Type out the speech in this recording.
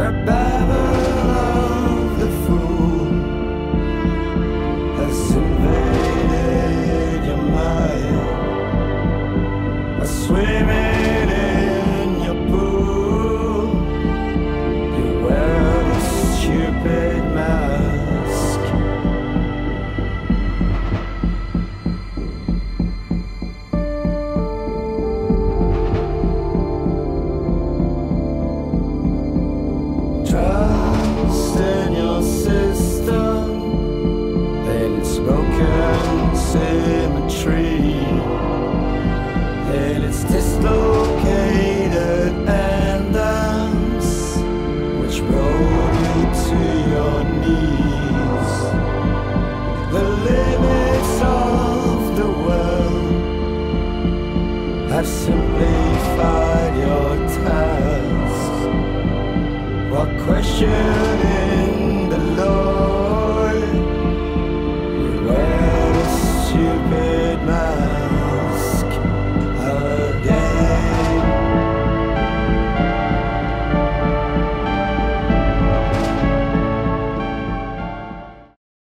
The babble of the fool has invaded your mind. Swimming have simplified your task. What questions